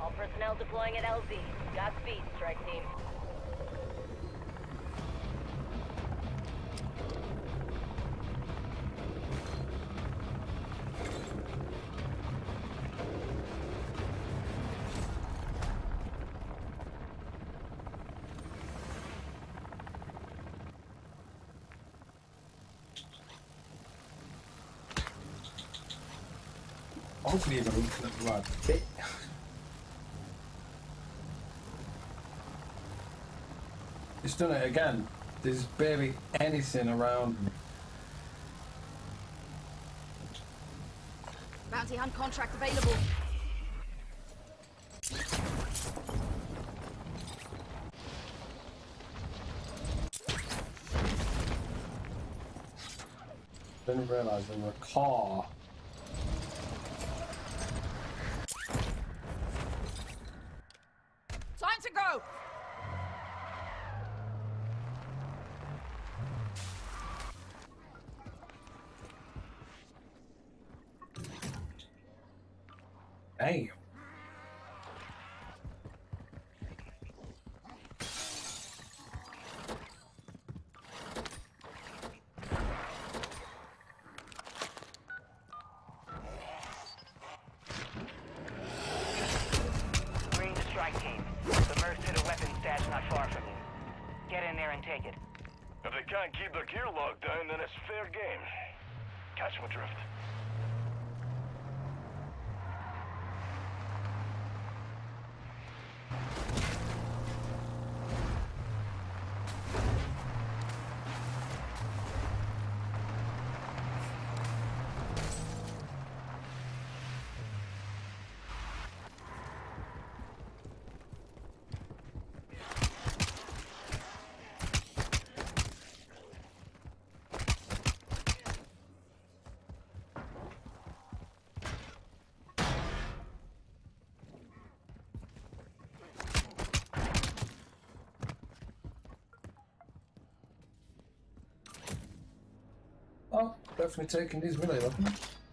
All personnel deploying at LZ. Godspeed, strike team. Hopefully even looking at the right bit. It's done it again. There's barely anything around me. Bounty hunt contract available. Didn't realise there was a car. Time to go! Damn. Green to strike team. The Mercs hit a weapons stash not far from you. Get in there and take it. If they can't keep their gear locked down, then it's fair game. Catch my drift. Oh, definitely taking these weapons. Slow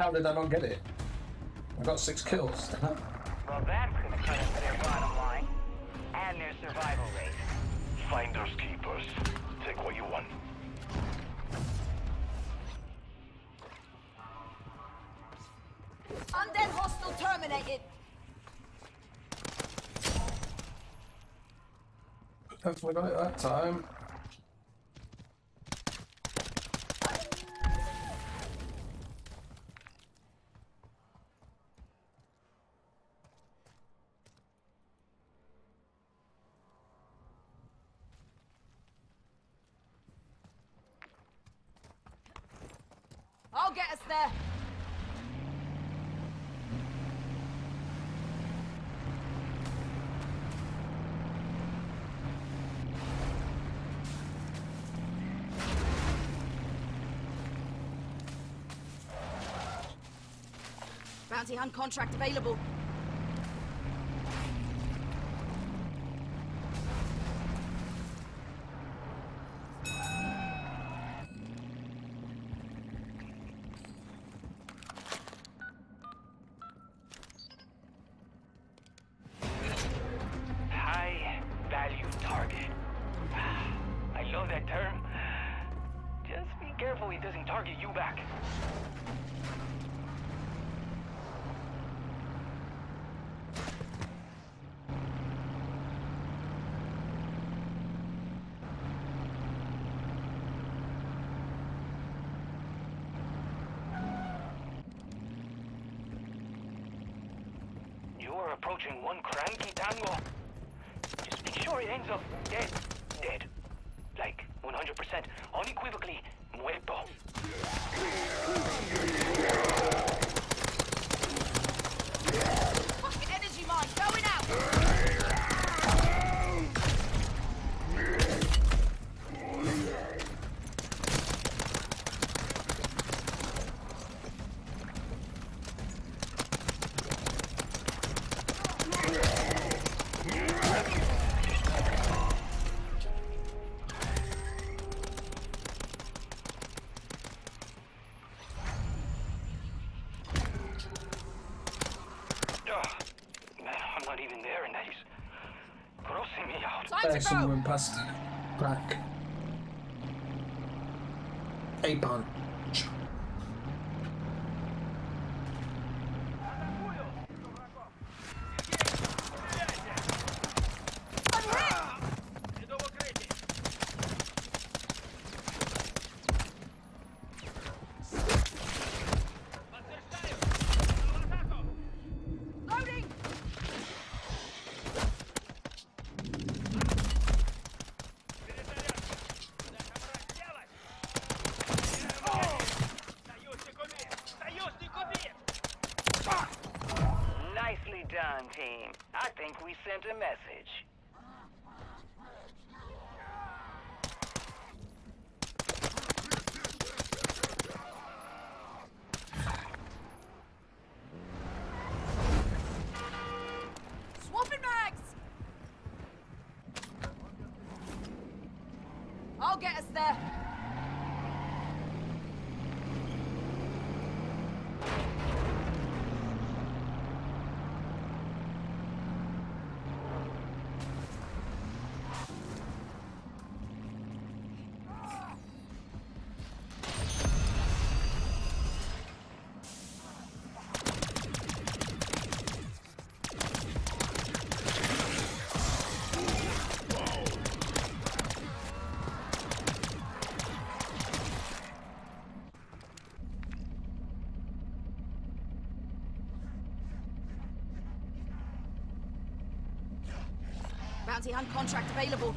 hell did I not get it? I got six kills. Well, that's gonna cut into their bottom line. And their survival rate. Finders keepers. Take what you want. Undead hostile terminated. Hopefully got it that time. on contract available. 100%. Unequivocally, muerto. sent a message. fancy hunt contract available.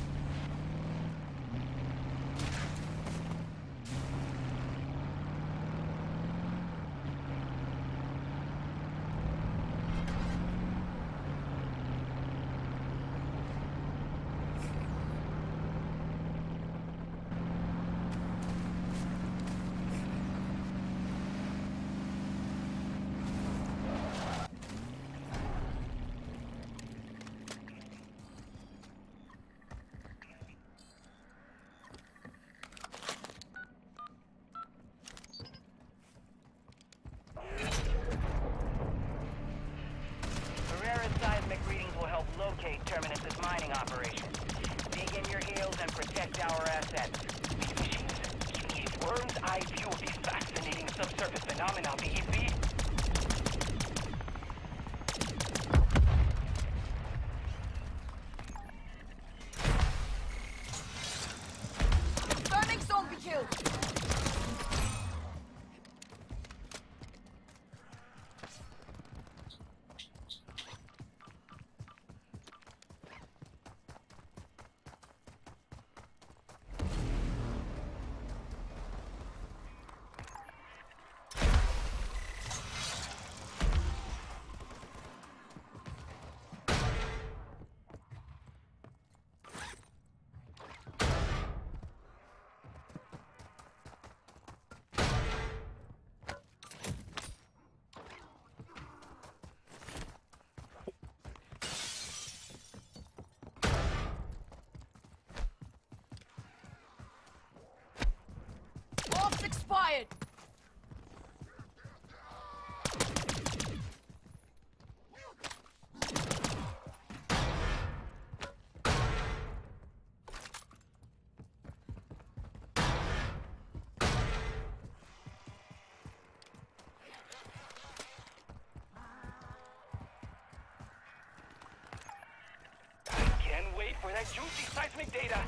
That juicy seismic data.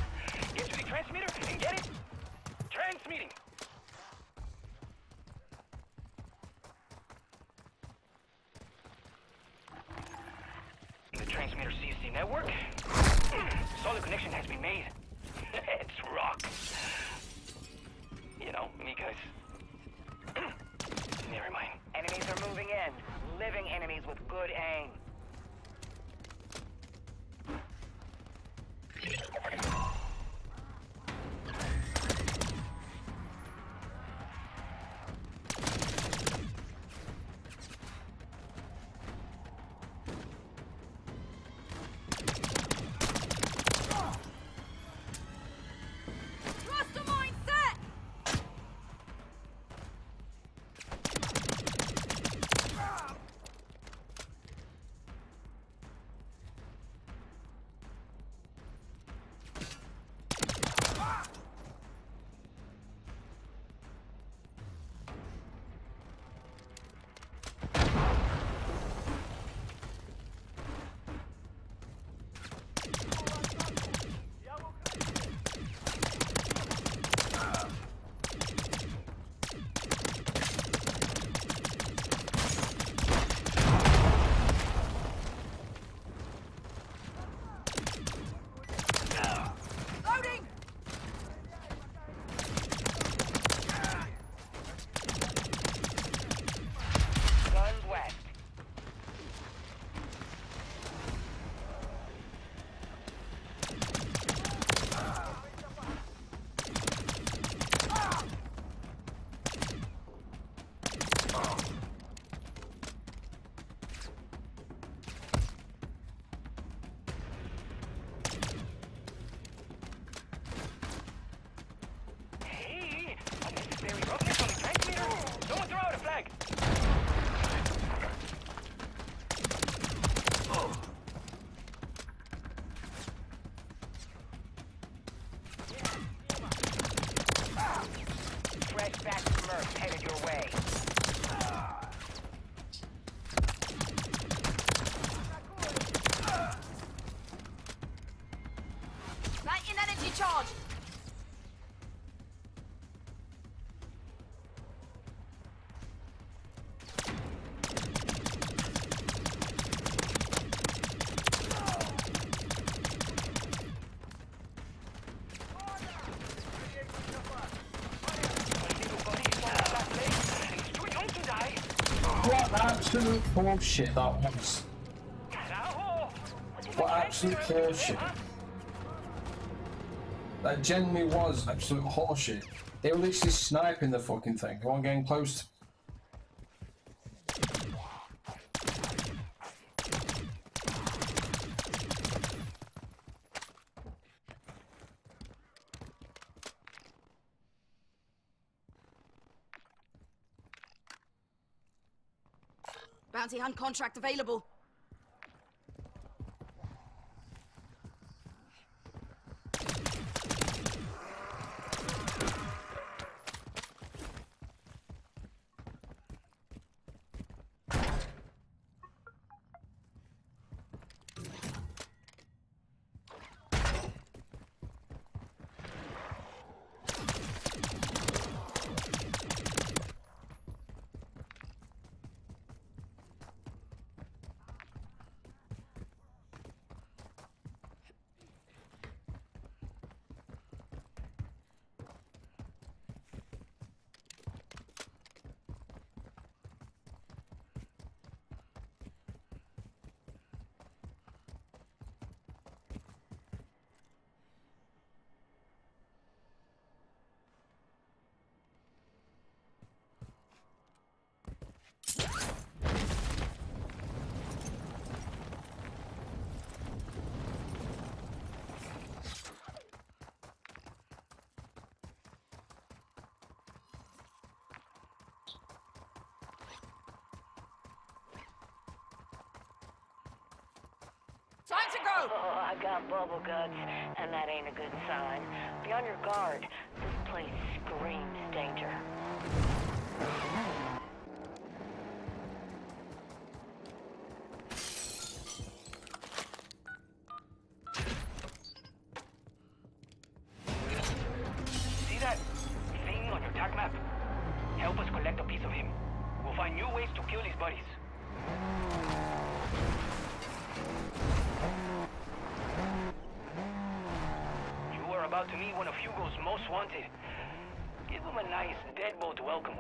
Get to the transmitter and get it transmitting. Absolute bullshit that was. What absolute bullshit. That genuinely was absolute horseshit. They were literally sniping the fucking thing. They weren't getting close. to- Bounty hunt contract available. To go! Oh, I got bubble guts, and that ain't a good sign. Be on your guard. This place screams danger. out to meet one of Hugo's most wanted. Give him a nice deadbolt welcome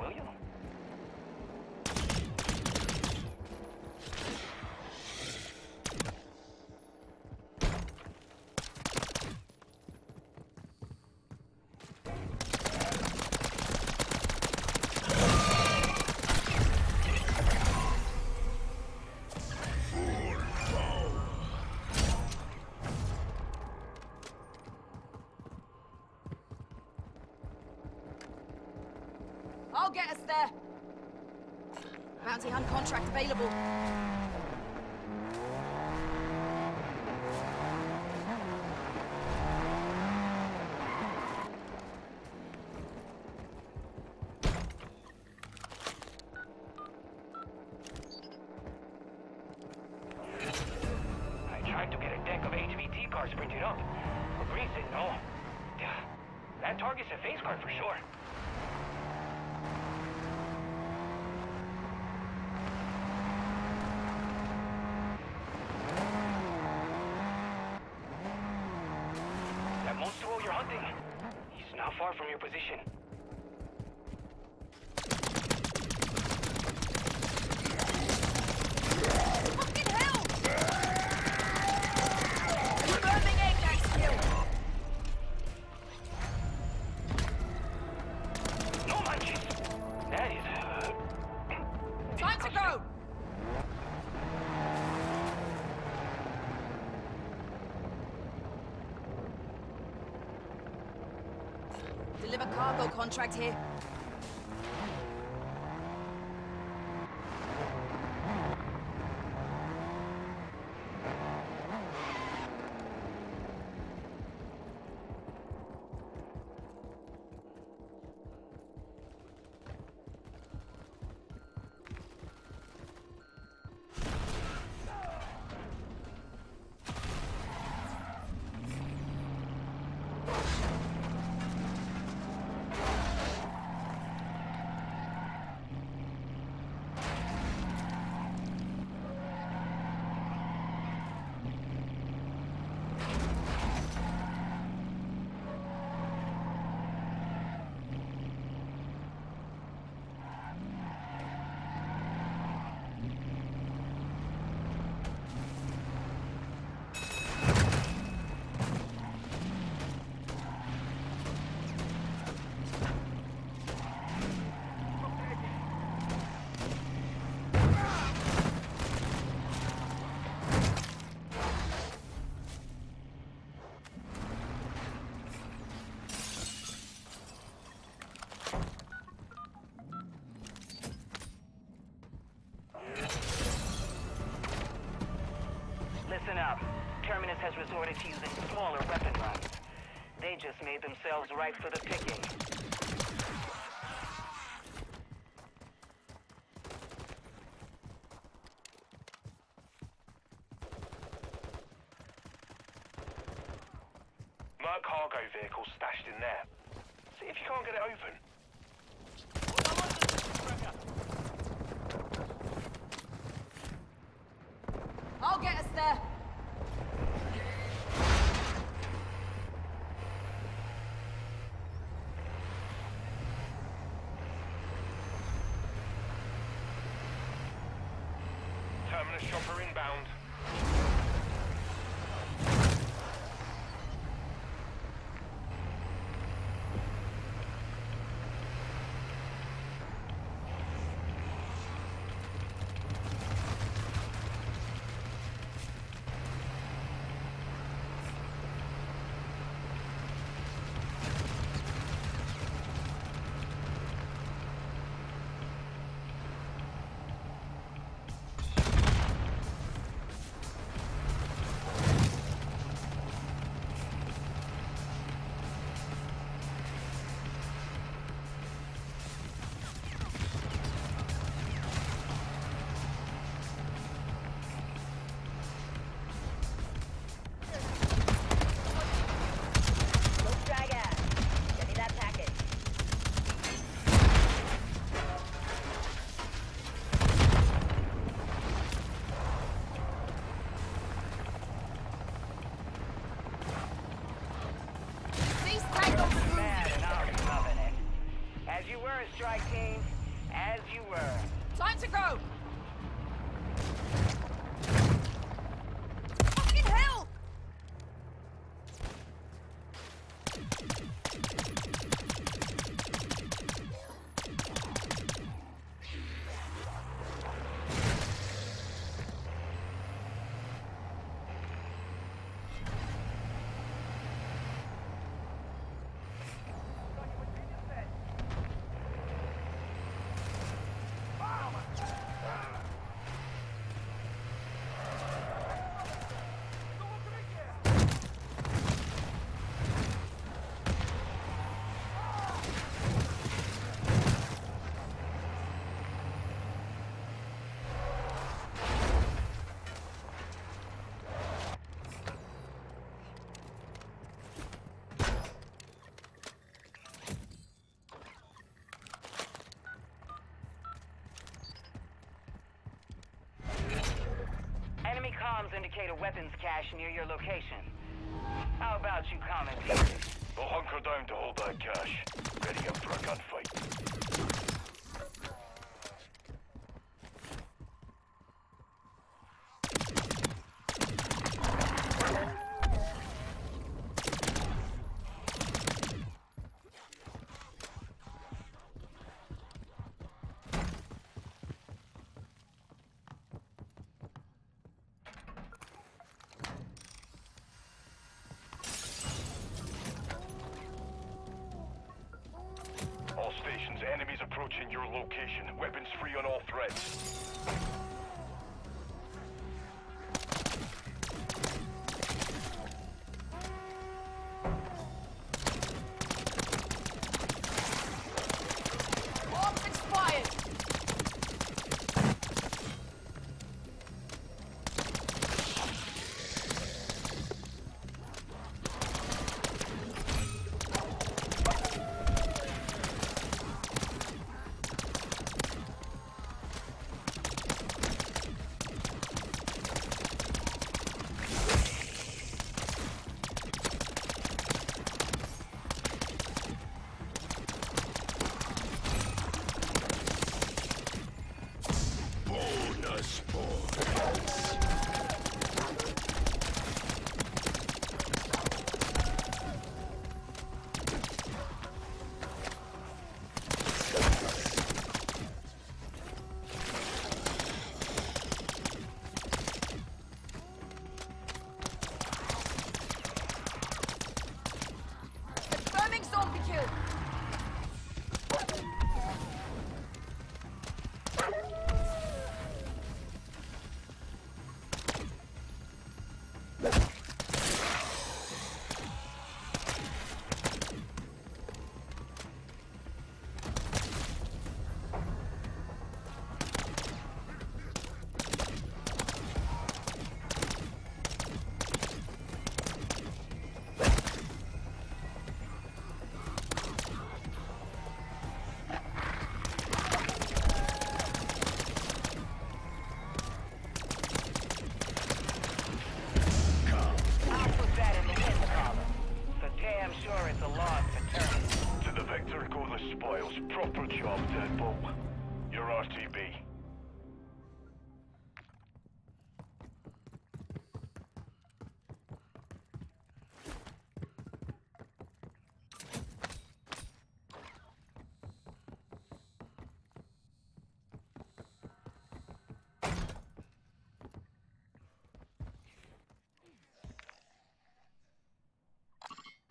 contract available. position. contract here. has resorted to using smaller weapon runs. They just made themselves ripe for the picking. Chopper inbound. Comms indicate a weapons cache near your location. How about you commandeer? We'll hunker down to hold that cache. Ready up for a gunfight.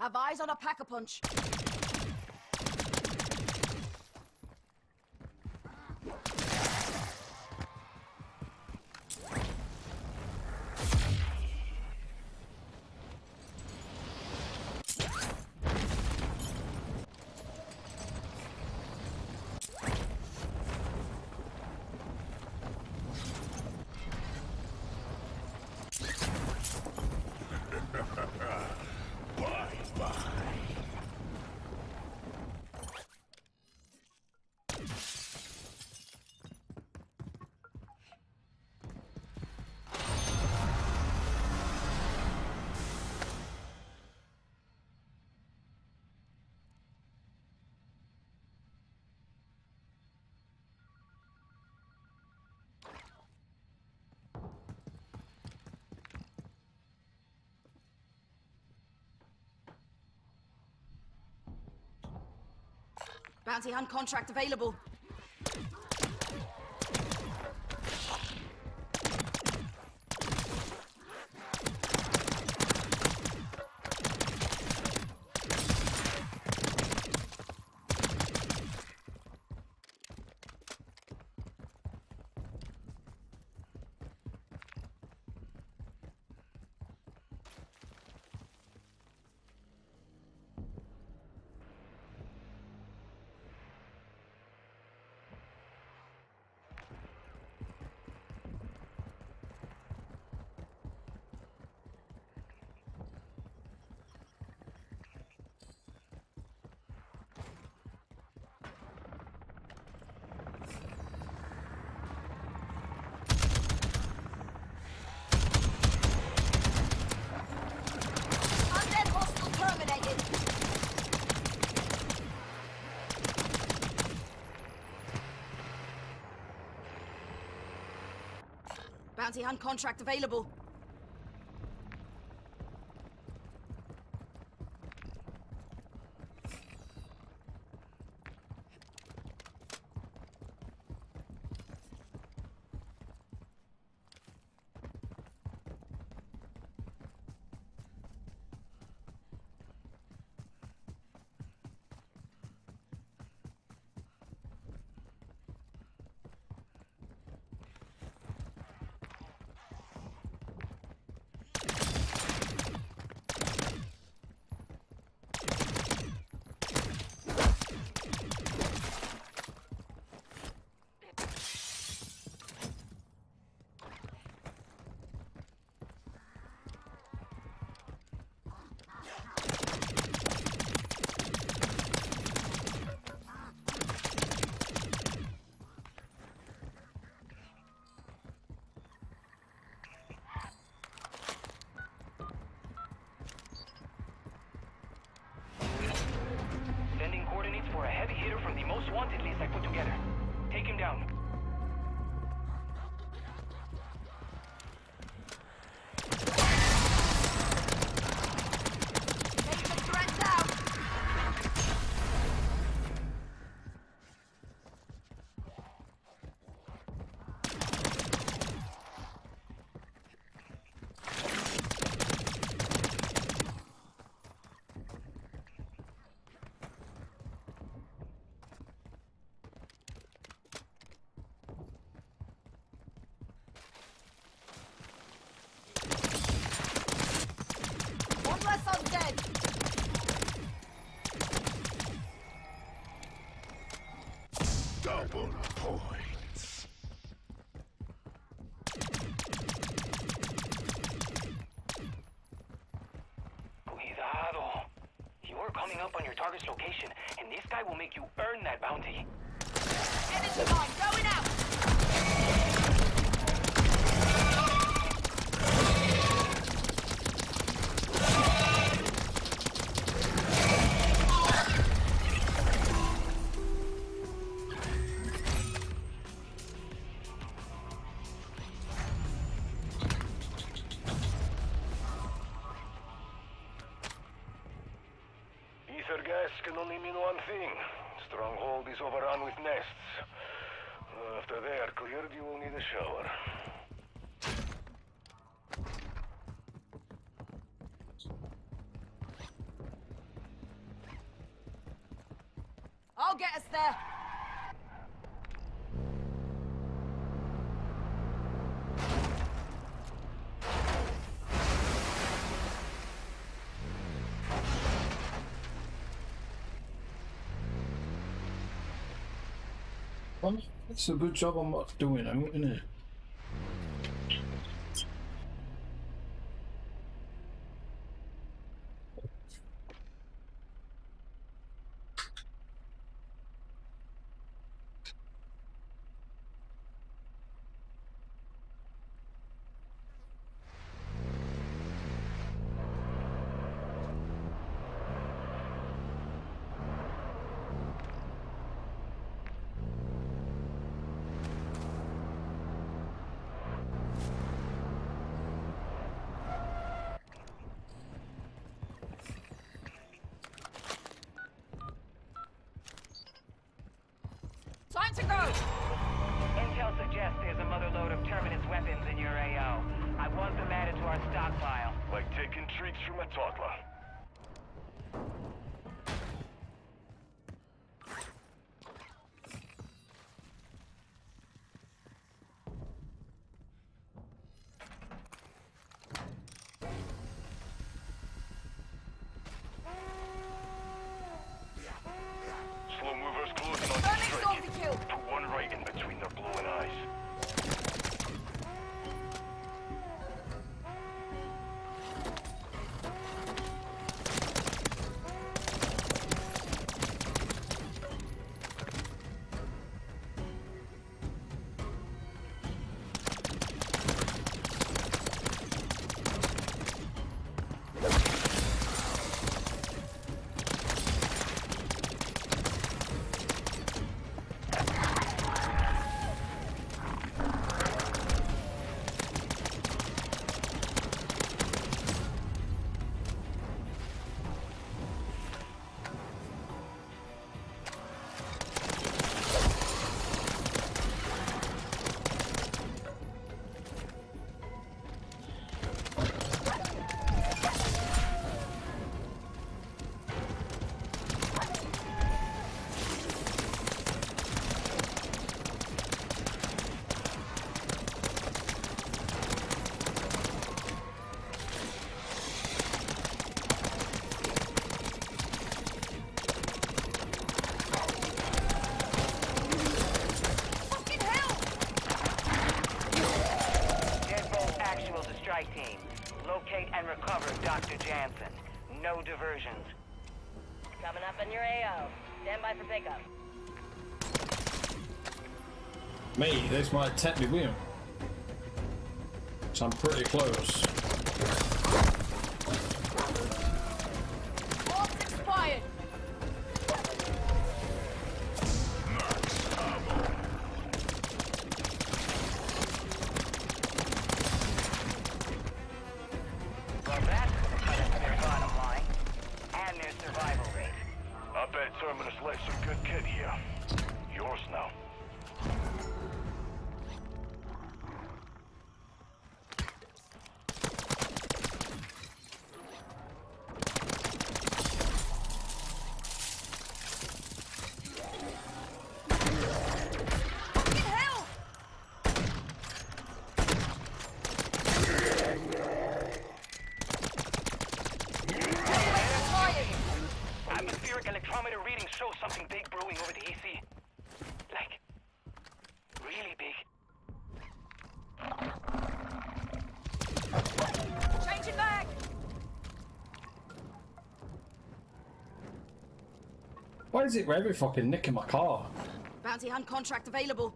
Have eyes on a pack-a-punch. Bounty hunt contract available. Undead hostile terminated. Hunt contract available. From the most wanted list I put together. Take him down. Will make you earn that bounty. It's a good job I'm not doing isn't it? might tap me with him. So I'm pretty close. is it we're every fucking nick in my car? Bounty hunt contract available.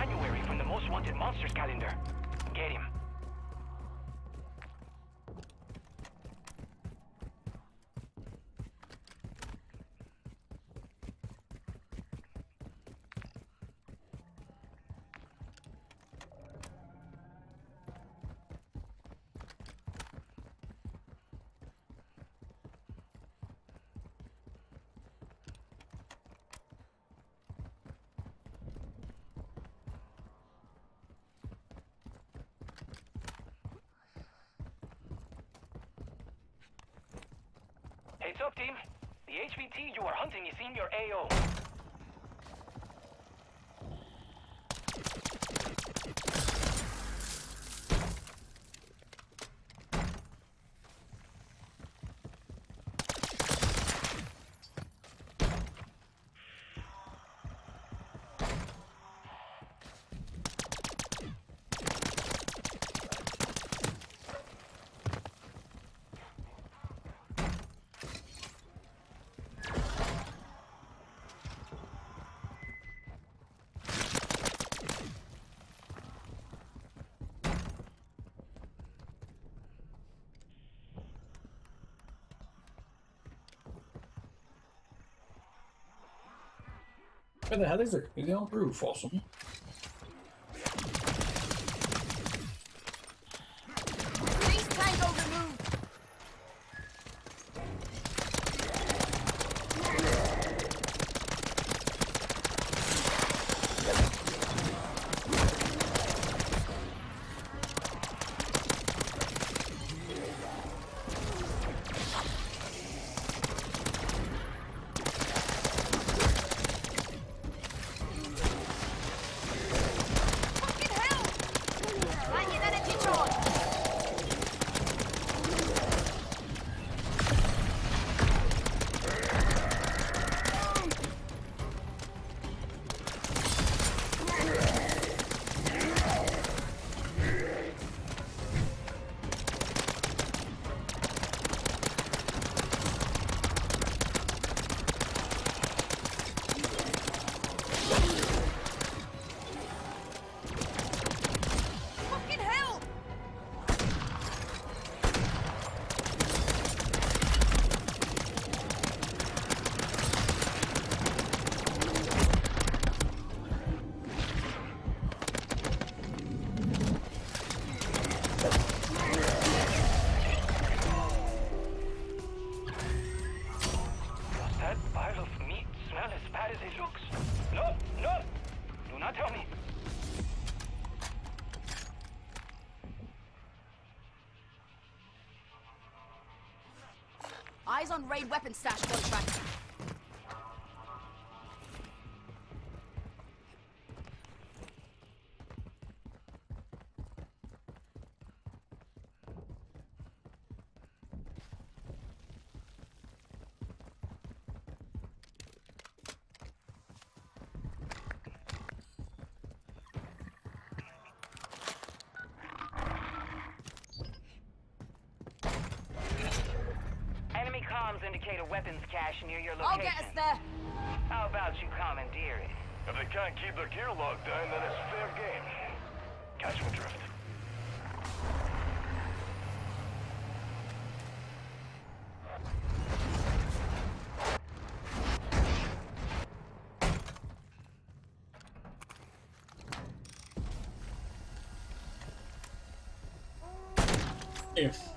January from the Most Wanted Monsters calendar. Get him. What's up, team? The HVT you are hunting is in your AO. Where the hell is it? Is it on roof or something? Eyes weapon stash contract. Enemy indicate a weapons cache near your I'll location. get us there. How about you commandeer it? If they can't keep their gear locked down, then it's fair game. Catch my drift. If.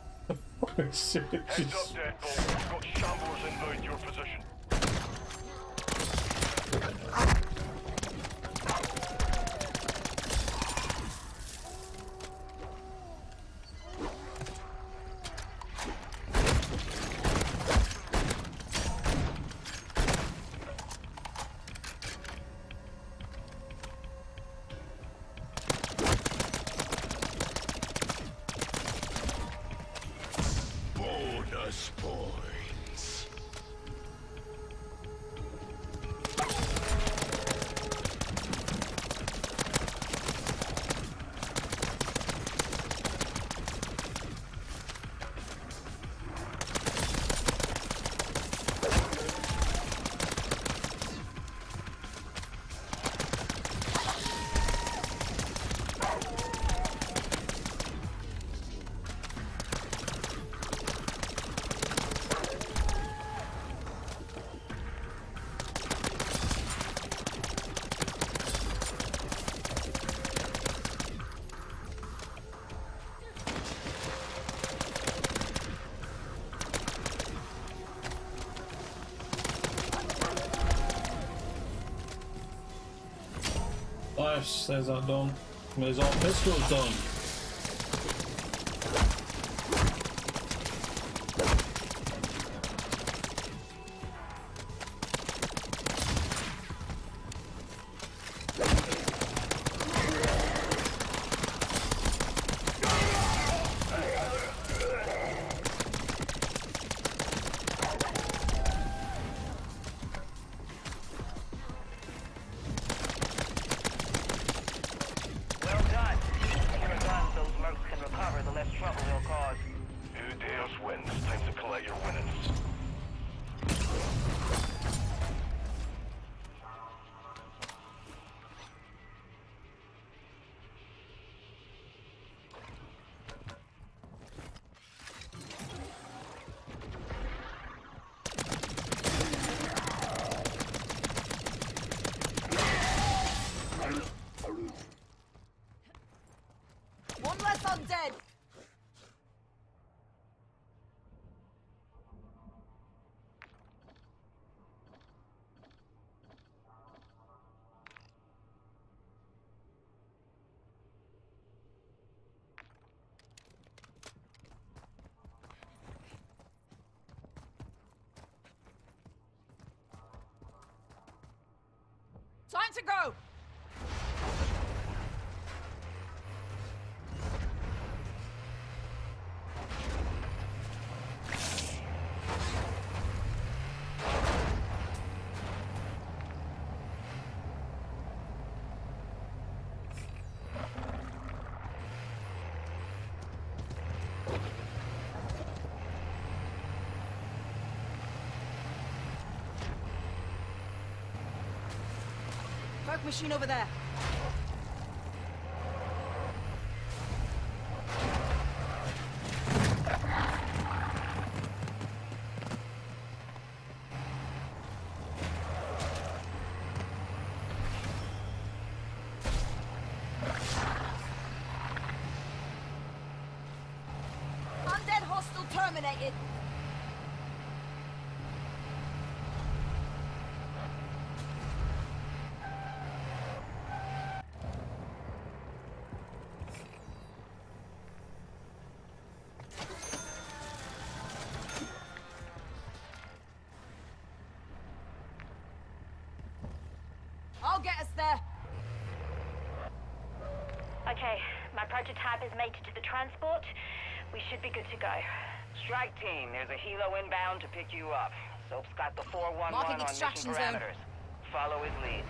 Heads up, Deadbolt. We've got shamblers inbound your position. Nice, there's that done. There's our pistols done. Machine over there. Undead hostile terminated. I'll get us there. Okay, my prototype is mated to the transport. We should be good to go. Strike team, there's a helo inbound to pick you up. Soap's got the 411 Marking on mission extraction zone. parameters. Follow his lead.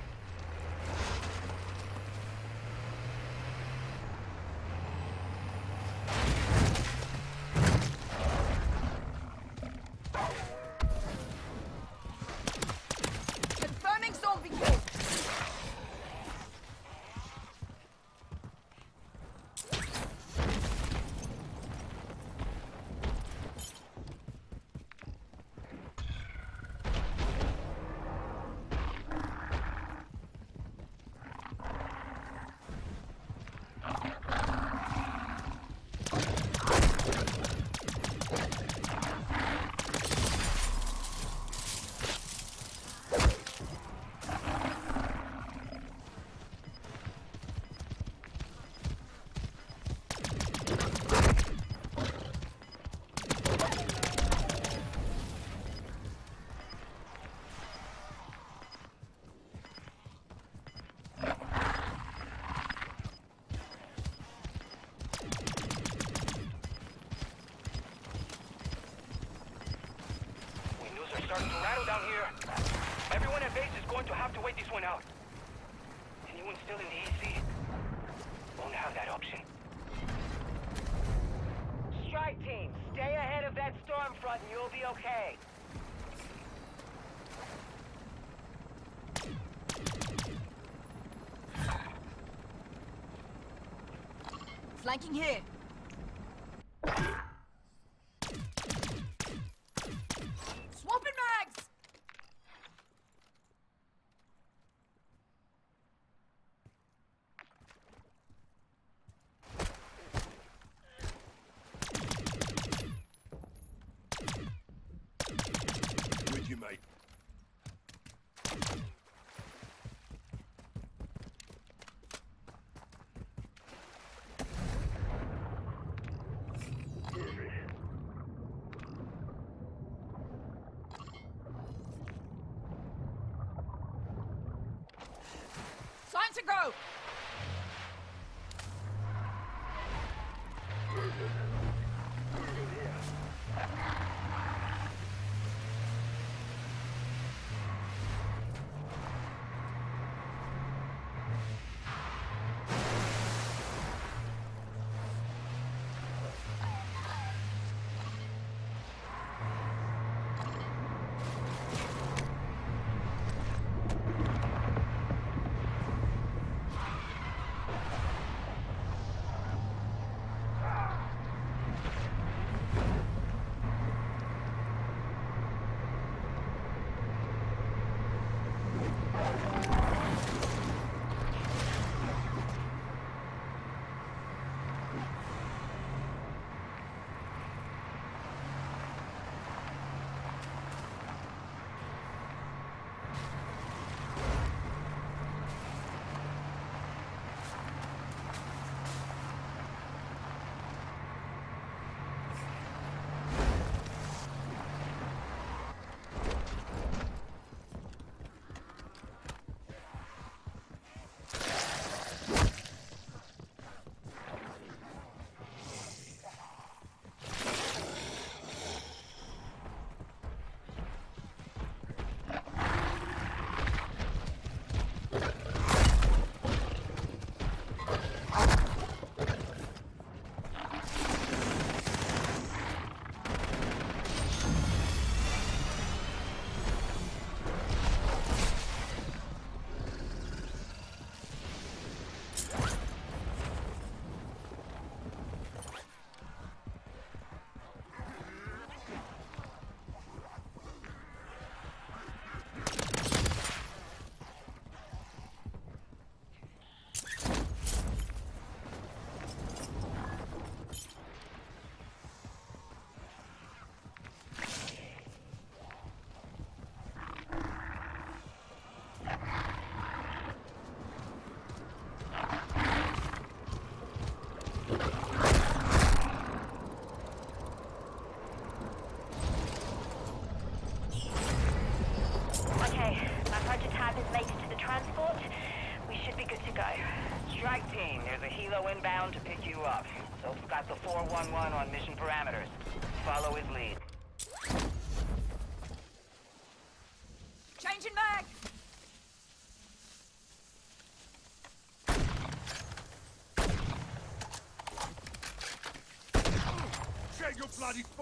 Starting to rattle down here. Everyone at base is going to have to wait this one out. Anyone still in the AC won't have that option. Strike team, stay ahead of that storm front and you'll be okay. Flanking here.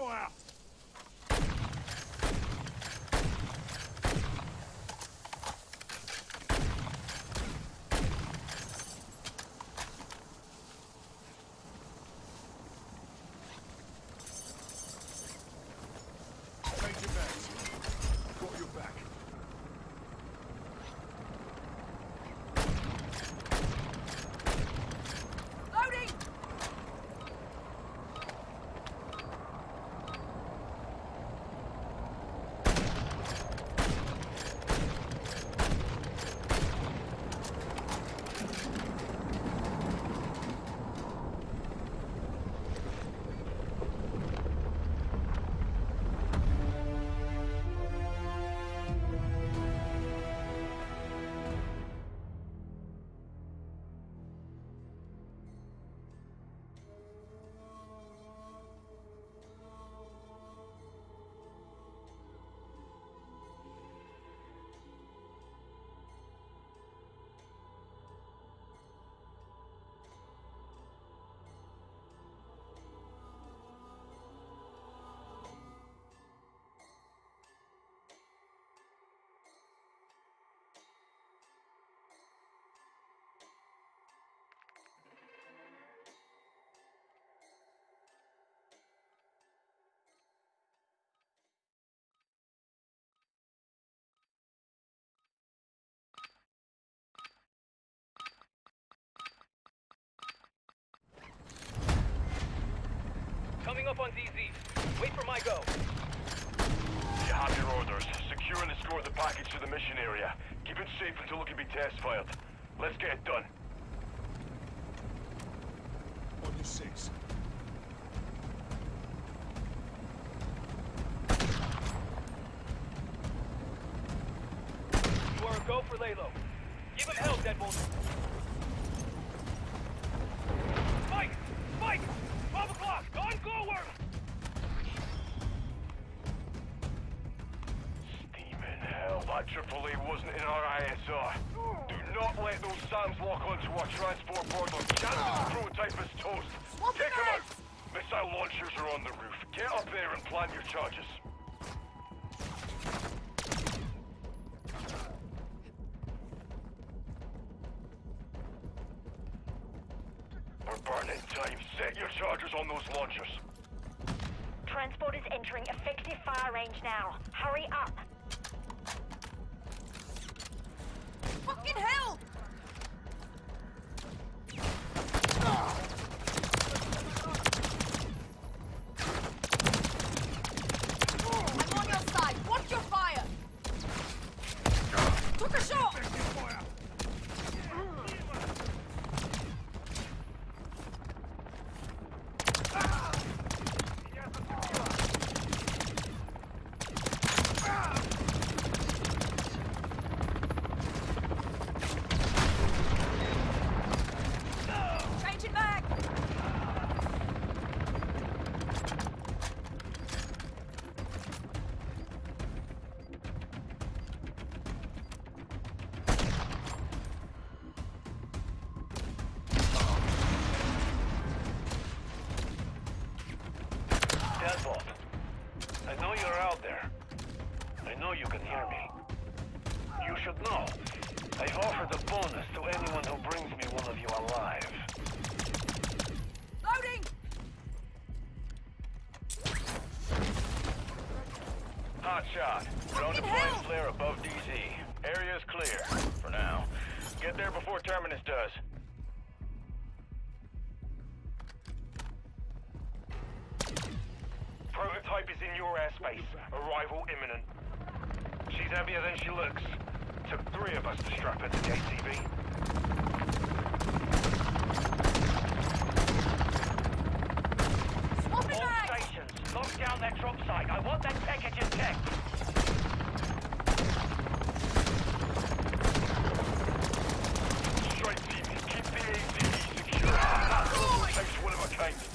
Your Coming up on ZZ. Wait for my go. You have your orders. Secure and escort the package to the mission area. Keep it safe until it can be test fired. Let's get it done. On your six. You are a go for Laylo. Give him hell, Deadbolt. Mike! Mike! 12 o'clock! On forward! Hell, that Triple A wasn't in our ISR. Do not let those SAMs lock onto our transport portal. Chances prototype is toast. Take them out! Missile launchers are on the roof. Get up there and plant your charges. Your charges on those launchers. Transport is entering effective fire range now. Hurry up. Fucking hell! I'm Terminus does. Prototype is in your airspace. Arrival imminent. She's heavier than she looks. Took three of us to strap her to the ATV. All back! stations, lock down that drop site. I want that package intact. That's one of a kind.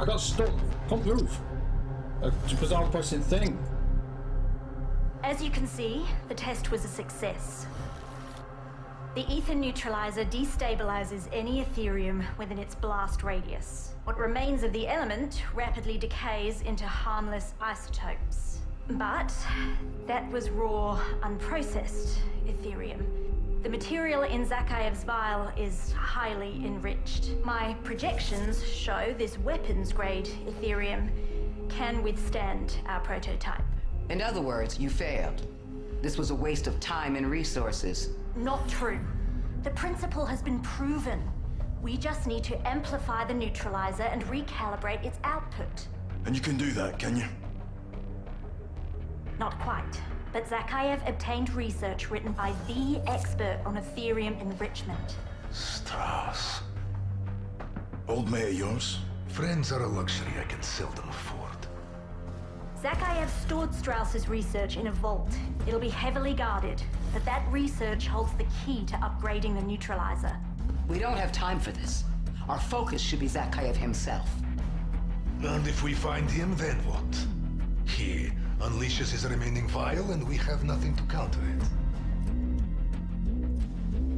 I got stuck. Can't move. Uh, just because pressing thing. As you can see, the test was a success. The ether neutralizer destabilizes any Aetherium within its blast radius. What remains of the element rapidly decays into harmless isotopes. But that was raw, unprocessed Aetherium. The material in Zakhaev's vial is highly enriched. My projections show this weapons grade Aetherium can withstand our prototype. In other words, you failed. This was a waste of time and resources. Not true. The principle has been proven. We just need to amplify the neutralizer and recalibrate its output. And you can do that, can you? Not quite. But Zakhaev obtained research written by the expert on Aetherium enrichment. Strauss. Old mate of yours? Friends are a luxury I can seldom afford. Zakhaev stored Strauss's research in a vault. It'll be heavily guarded, but that research holds the key to upgrading the neutralizer. We don't have time for this. Our focus should be Zakhaev himself. And if we find him, then what? He unleashes his remaining vial and we have nothing to counter it.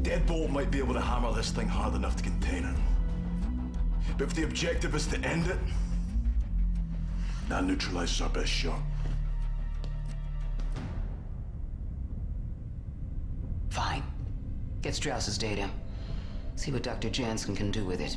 Deadbolt might be able to hammer this thing hard enough to contain it. But if the objective is to end it, that neutralizes our best shot. Fine. Get Strauss's data. See what Dr. Jansen can do with it.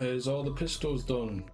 There's all the pistols done.